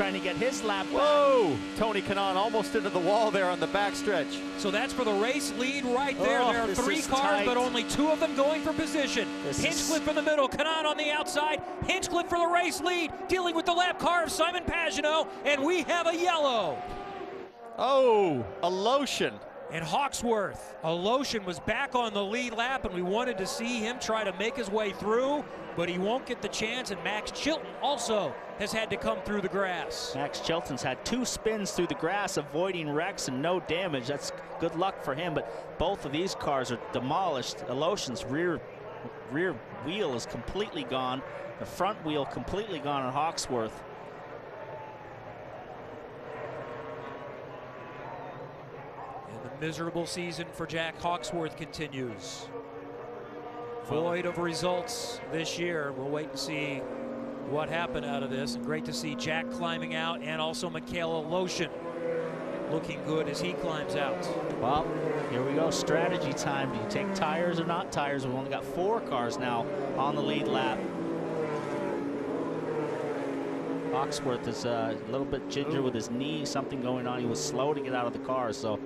trying to get his lap back. Whoa! Tony Kanaan almost into the wall there on the backstretch. So that's for the race lead right there. Oh, there are three cars, tight. but only two of them going for position. This is- Hinchcliffe in the middle, Kanaan on the outside. Hinchcliffe for the race lead, dealing with the lap car of Simon Pagenaud, and we have a yellow. Oh, Aleshin. And Hawksworth, Aleshin was back on the lead lap, and we wanted to see him try to make his way through, but he won't get the chance. And Max Chilton also has had to come through the grass. Max Chilton's had two spins through the grass, avoiding wrecks and no damage. That's good luck for him, but both of these cars are demolished. Aleshin's rear rear wheel is completely gone. The front wheel completely gone on Hawksworth. And the miserable season for Jack Hawksworth continues. Void of results this year. We'll wait and see what happened out of this. And great to see Jack climbing out and also Mikhail Aleshin looking good as he climbs out. Well, here we go. Strategy time. Do you take tires or not tires? We've only got four cars now on the lead lap. Hawksworth is uh, a little bit ginger with his knee, something going on. He was slow to get out of the car, so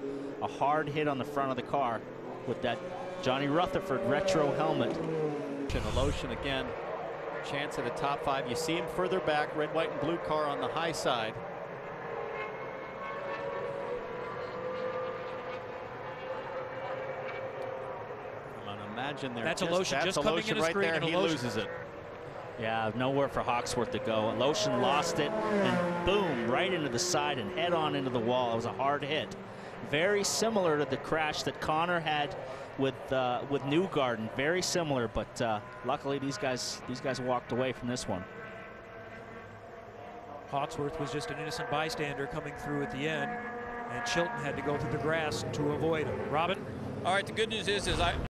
a hard hit on the front of the car with that Johnny Rutherford retro helmet. And Aleshin again. Chance at a top five. You see him further back. Red, white, and blue car on the high side. Come on, imagine there. That's Aleshin that's just a coming Aleshin in right screen there, and and he lotion. loses it. Yeah, nowhere for Hawksworth to go. Aleshin lost it, and boom, right into the side and head on into the wall. It was a hard hit. Very similar to the crash that Conor had with uh, with Newgarden. Very similar, but uh, luckily these guys these guys walked away from this one. Hawksworth was just an innocent bystander coming through at the end, and Chilton had to go through the grass to avoid him. Robin? All right, the good news is, is I,